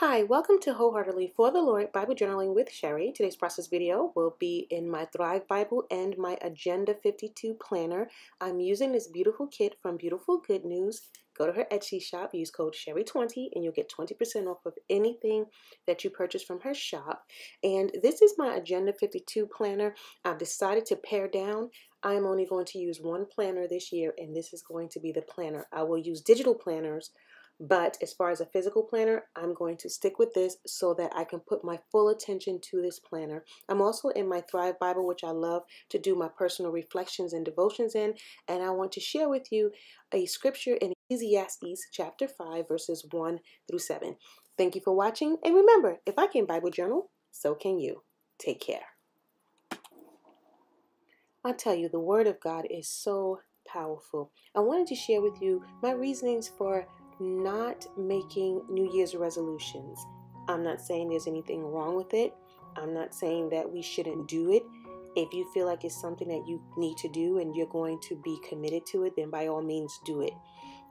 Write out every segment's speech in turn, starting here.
Hi, welcome to Wholeheartedly for the Lord Bible Journaling with Sherry. Today's process video will be in my Thrive Bible and my Agenda 52 planner. I'm using this beautiful kit from Beautiful Good News. Go to her Etsy shop, use code Sherry20, and you'll get 20% off of anything that you purchase from her shop. And this is my Agenda 52 planner. I've decided to pare down. I'm only going to use one planner this year, and this is going to be the planner. I will use digital planners but as far as a physical planner, I'm going to stick with this so that I can put my full attention to this planner. I'm also in my Thrive Bible, which I love to do my personal reflections and devotions in. And I want to share with you a scripture in Ecclesiastes chapter 5, verses 1 through 7. Thank you for watching. And remember, if I can Bible journal, so can you. Take care. I tell you, the Word of God is so powerful. I wanted to share with you my reasonings for not making New Year's resolutions. I'm not saying there's anything wrong with it. I'm not saying that we shouldn't do it. If you feel like it's something that you need to do and you're going to be committed to it, then by all means do it.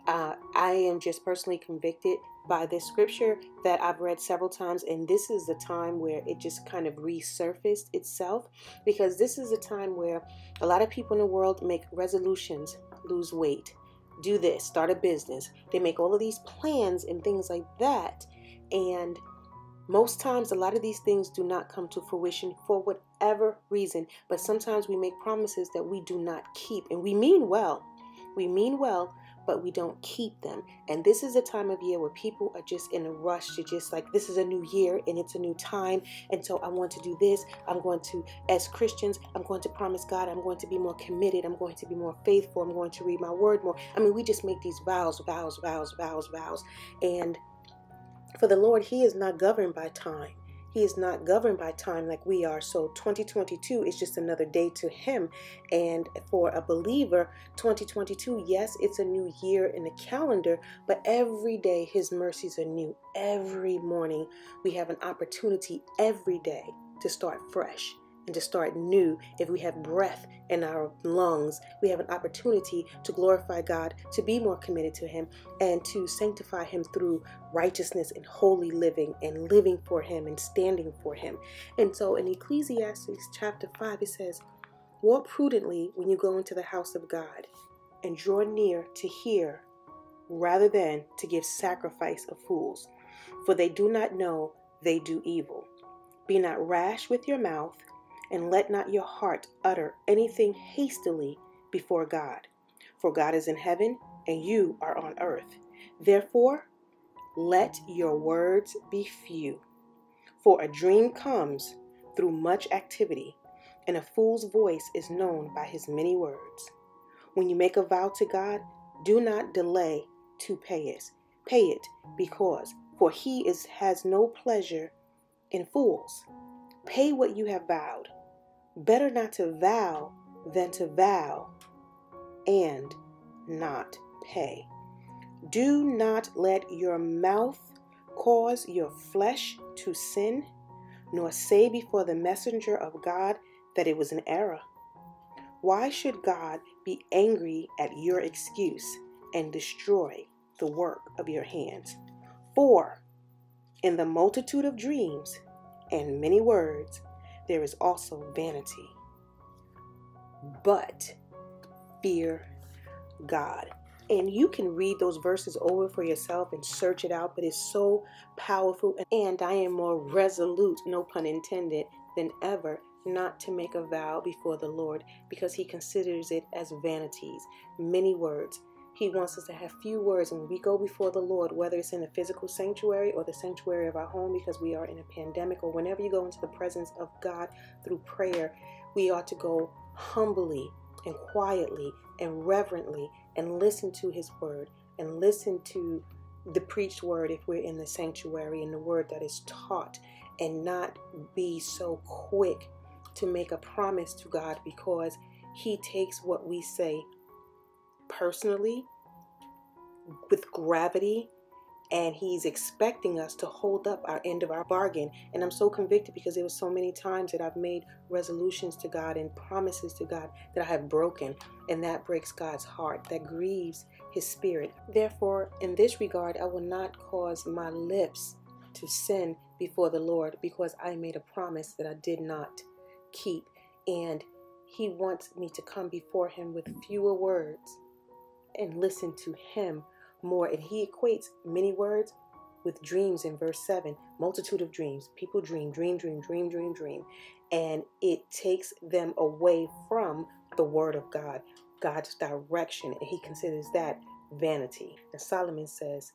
Uh, I am just personally convicted by this scripture that I've read several times, and this is the time where it just kind of resurfaced itself because this is a time where a lot of people in the world make resolutions, lose weight, do this, start a business. They make all of these plans and things like that. And most times, a lot of these things do not come to fruition for whatever reason. But sometimes we make promises that we do not keep. And we mean well. We mean well, but we don't keep them. And this is a time of year where people are just in a rush to just like, this is a new year and it's a new time. And so I want to do this. I'm going to, as Christians, I'm going to promise God, I'm going to be more committed. I'm going to be more faithful. I'm going to read my word more. I mean, we just make these vows, vows, vows, vows, vows. And for the Lord, He is not governed by time. He is not governed by time like we are. So 2022 is just another day to Him. And for a believer, 2022, yes, it's a new year in the calendar, but every day His mercies are new. Every morning we have an opportunity every day to start fresh and to start new. If we have breath in our lungs, we have an opportunity to glorify God, to be more committed to Him, and to sanctify Him through righteousness and holy living and living for Him and standing for Him. And so in Ecclesiastes chapter 5, it says, Walk prudently when you go into the house of God and draw near to hear rather than to give sacrifice of fools, for they do not know they do evil. Be not rash with your mouth and let not your heart utter anything hastily before God. For God is in heaven, and you are on earth. Therefore, let your words be few. For a dream comes through much activity, and a fool's voice is known by his many words. When you make a vow to God, do not delay to pay it. Pay it because for he is has no pleasure in fools. Pay what you have vowed. Better not to vow than to vow and not pay. Do not let your mouth cause your flesh to sin, nor say before the messenger of God that it was an error. Why should God be angry at your excuse and destroy the work of your hands? For in the multitude of dreams and many words, there is also vanity. But fear God. And you can read those verses over for yourself and search it out, but it's so powerful. And I am more resolute, no pun intended, than ever not to make a vow before the Lord because He considers it as vanities, many words. He wants us to have few words when we go before the Lord, whether it's in the physical sanctuary or the sanctuary of our home because we are in a pandemic, or whenever you go into the presence of God through prayer, we ought to go humbly and quietly and reverently and listen to His word and listen to the preached word if we're in the sanctuary and the word that is taught and not be so quick to make a promise to God because He takes what we say personally with gravity and he's expecting us to hold up our end of our bargain and i'm so convicted because there were so many times that i've made resolutions to god and promises to god that i have broken and that breaks god's heart that grieves his spirit therefore in this regard i will not cause my lips to sin before the Lord because I made a promise that I did not keep. And He wants me to come before Him with fewer words and listen to Him more. And He equates many words with dreams in verse 7 multitude of dreams. People dream, dream, dream, dream, dream, dream. And it takes them away from the Word of God, God's direction. And He considers that vanity. And Solomon says,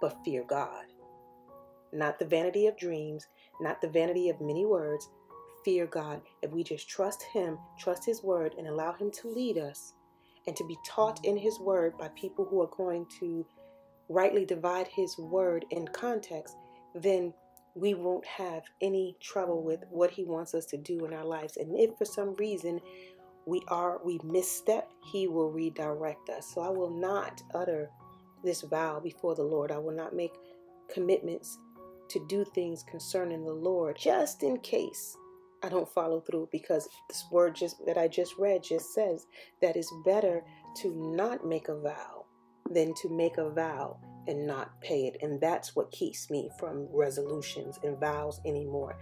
but fear God. Not the vanity of dreams, not the vanity of many words. Fear God. If we just trust Him, trust His word, and allow Him to lead us and to be taught in His word by people who are going to rightly divide His word in context, then we won't have any trouble with what He wants us to do in our lives. And if for some reason we are we misstep, He will redirect us. So I will not utter this vow before the Lord. I will not make commitments to do things concerning the Lord just in case I don't follow through because this word just that I just read just says that it's better to not make a vow than to make a vow and not pay it. And that's what keeps me from resolutions and vows anymore.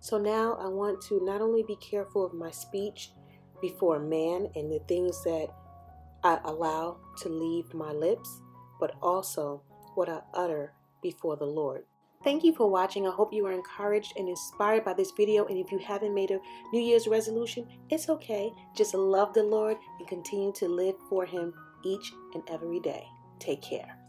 So now I want to not only be careful of my speech before man and the things that I allow to leave my lips, but also what I utter before the Lord. Thank you for watching. I hope you are encouraged and inspired by this video. And if you haven't made a New Year's resolution, it's okay. Just love the Lord and continue to live for Him each and every day. Take care.